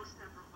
one step